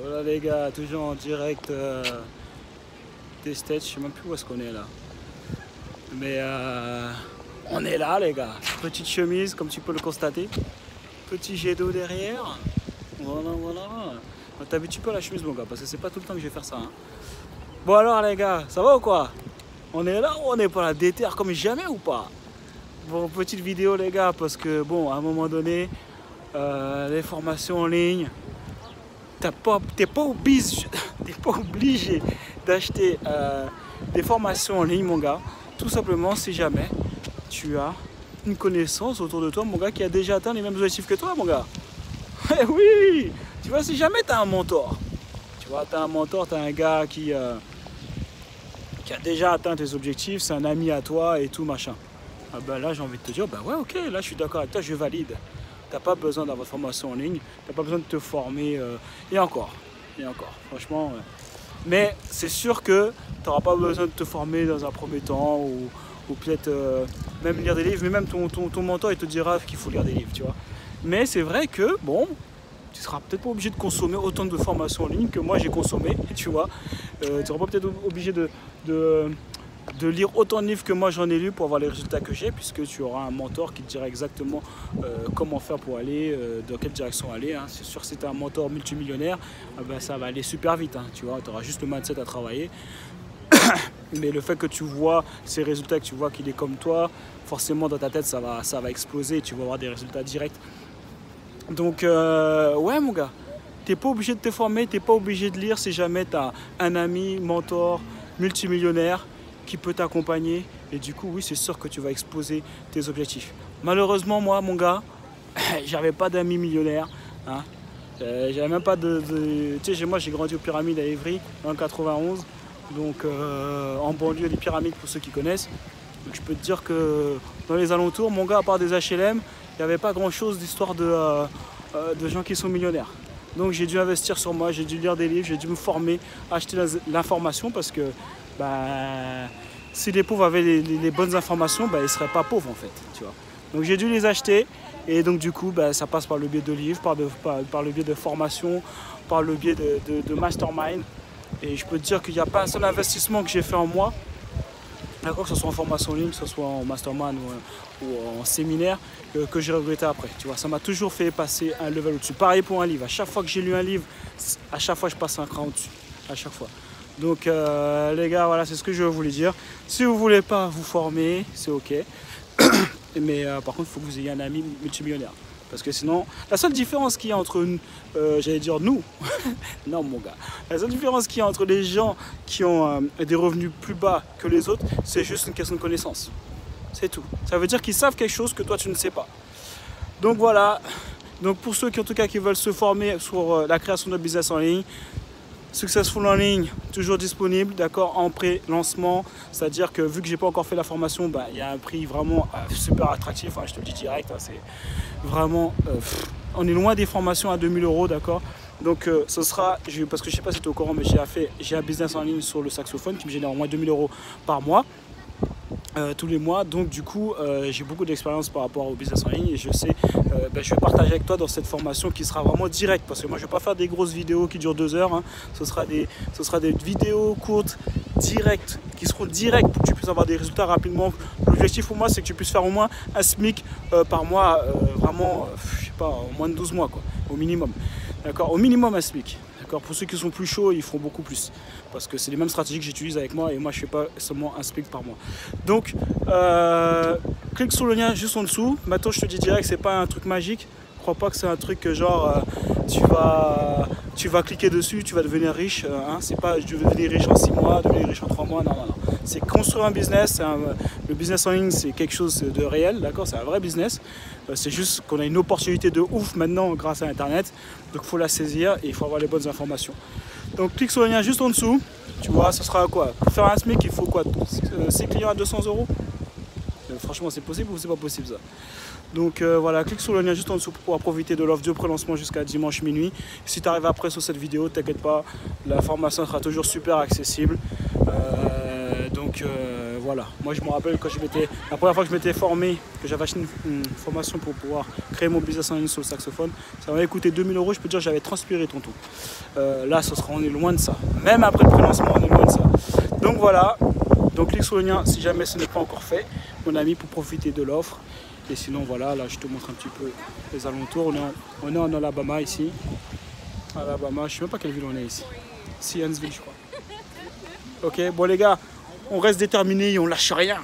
Voilà les gars, toujours en direct euh, des States, je sais même plus où est-ce qu'on est là. Mais euh, on est là les gars. Petite chemise comme tu peux le constater. Petit jet d'eau derrière. Voilà, voilà. T'habitues pas à la chemise mon gars, parce que c'est pas tout le temps que je vais faire ça. hein. Bon alors les gars, ça va ou quoi? On est là ou on est pas là? Déterre comme jamais ou pas? Bon, petite vidéo les gars, parce que bon, à un moment donné, euh, les formations en ligne, t'es pas obligé, pas obligé d'acheter euh, des formations en ligne, mon gars. Tout simplement, si jamais tu as une connaissance autour de toi, mon gars, qui a déjà atteint les mêmes objectifs que toi, mon gars. Eh oui Tu vois, si jamais tu as un mentor, tu vois, tu as un mentor, tu as un gars qui, euh, qui a déjà atteint tes objectifs, c'est un ami à toi et tout, machin. Ah ben là, j'ai envie de te dire, bah ouais, ok, là, je suis d'accord avec toi, je valide. T'as pas besoin d'avoir formation en ligne, t'as pas besoin de te former, euh, et encore, et encore, franchement. Mais c'est sûr que tu n'auras pas besoin de te former dans un premier temps, ou, peut-être euh, même lire des livres, mais même ton, ton, ton mentor, il te dira qu'il faut lire des livres, tu vois. Mais c'est vrai que, bon, tu seras peut-être pas obligé de consommer autant de formations en ligne que moi j'ai consommé, tu vois. Euh, tu seras pas peut-être obligé de, de, de lire autant de livres que moi j'en ai lu pour avoir les résultats que j'ai, puisque tu auras un mentor qui te dira exactement euh, comment faire pour aller, euh, dans quelle direction aller. hein. C'est sûr, si tu un mentor multimillionnaire, ah ben, ça va aller super vite, hein, tu vois. Auras juste le mindset à travailler. Mais le fait que tu vois ces résultats, que tu vois qu'il est comme toi, forcément dans ta tête ça va, ça va exploser tu vas avoir des résultats directs. Donc euh, ouais mon gars, t'es pas obligé de te former, t'es pas obligé de lire si jamais tu as un ami, mentor, multimillionnaire qui peut t'accompagner. Et du coup oui c'est sûr que tu vas exploser tes objectifs. Malheureusement moi mon gars, j'avais pas d'amis millionnaires. Hein. Euh, j'avais même pas de. Tu sais, moi j'ai grandi aux pyramides à Évry le 91, donc euh, en banlieue des pyramides pour ceux qui connaissent. Donc je peux te dire que dans les alentours, mon gars, à part des HLM, il n'y avait pas grand chose d'histoire de, euh, de gens qui sont millionnaires. Donc j'ai dû investir sur moi, j'ai dû lire des livres, j'ai dû me former, acheter l'information parce que bah, si les pauvres avaient les, bonnes informations, bah, ils ne seraient pas pauvres en fait. Tu vois. Donc j'ai dû les acheter et donc du coup bah, ça passe par le biais de livres, par, le biais de formation, par le biais de, mastermind. Et je peux te dire qu'il n'y a pas un seul investissement que j'ai fait en moi, que ce soit en formation en ligne, que ce soit en mastermind ou, ou en séminaire, que, j'ai regretté après. Tu vois, ça m'a toujours fait passer un level au-dessus. Pareil pour un livre. À chaque fois que j'ai lu un livre, à chaque fois je passe un cran au-dessus. À chaque fois. Donc euh, les gars, voilà, c'est ce que je voulais dire. Si vous voulez pas vous former, c'est ok. Mais euh, par contre, il faut que vous ayez un ami multimillionnaire. Parce que sinon, la seule différence qu'il y a entre, euh, j'allais dire nous, non mon gars, la seule différence qu'il y a entre les gens qui ont euh, des revenus plus bas que les autres, c'est juste une question de connaissance. C'est tout. Ça veut dire qu'ils savent quelque chose que toi tu ne sais pas. Donc voilà. Donc pour ceux qui en tout cas qui veulent se former sur la création de business en ligne, Successful en ligne, toujours disponible, d'accord, en pré-lancement. C'est-à-dire que vu que j'ai pas encore fait la formation, bah, il y a un prix vraiment euh, super attractif. hein, je te le dis direct, hein, c'est vraiment. euh, on est loin des formations à 2000 euros, d'accord. Donc euh, ce sera, parce que je sais pas si tu es au courant, mais j'ai un business en ligne sur le saxophone qui me génère au moins 2000 euros par mois. Euh, tous les mois. Donc du coup, euh, j'ai beaucoup d'expérience par rapport au business en ligne et je sais, euh, ben, je vais partager avec toi dans cette formation qui sera vraiment directe parce que moi je vais pas faire des grosses vidéos qui durent deux heures. hein. Ce, sera des, ce sera des vidéos courtes, directes, qui seront directes pour que tu puisses avoir des résultats rapidement. L'objectif pour moi c'est que tu puisses faire au moins un SMIC euh, par mois, vraiment, je sais pas, en moins de 12 mois quoi, au minimum. D'accord? Au minimum un SMIC. Pour ceux qui sont plus chauds, ils feront beaucoup plus. Parce que c'est les mêmes stratégies que j'utilise avec moi et moi je fais pas seulement un SMIC par mois. Donc, euh, clique sur le lien juste en dessous. Maintenant, je te dis direct, c'est pas un truc magique. Crois pas que c'est un truc genre euh, tu vas tu vas cliquer dessus, tu vas devenir riche. euh, hein. C'est pas je vais devenir riche en 6 mois, devenir riche en 3 mois. Non, non, non. C'est construire un business. le business en ligne, c'est quelque chose de réel, d'accord C'est un vrai business. Euh, c'est juste qu'on a une opportunité de ouf maintenant grâce à Internet. Donc, il faut la saisir et il faut avoir les bonnes informations. Donc, clique sur le lien juste en dessous. Tu vois, ce sera quoi? Pour faire un SMIC, il faut quoi? 6 clients à 200 euros? Franchement, c'est possible ou c'est pas possible ça donc euh, voilà, clique sur le lien juste en dessous pour pouvoir profiter de l'offre de pré-lancement jusqu'à dimanche minuit. Si tu arrives après sur cette vidéo, t'inquiète pas, la formation sera toujours super accessible. Euh, donc euh, voilà, moi je me rappelle quand je m'étais, la première fois que je m'étais formé, que j'avais acheté une, formation pour pouvoir créer mon business en ligne sur le saxophone, ça m'avait coûté 2000 euros, je peux dire j'avais transpiré tonton. Euh, là, ce sera, on est loin de ça. Même après le prélancement, on est loin de ça. Donc voilà, donc l'Ixolonien, si jamais ce n'est pas encore fait, mon ami, pour profiter de l'offre. Et sinon, voilà, là je te montre un petit peu les alentours. On est en, on est Alabama ici. Alabama, je sais même pas quelle ville on est ici. Sciennesville, je crois. Ok, bon les gars, on reste déterminés et on lâche rien.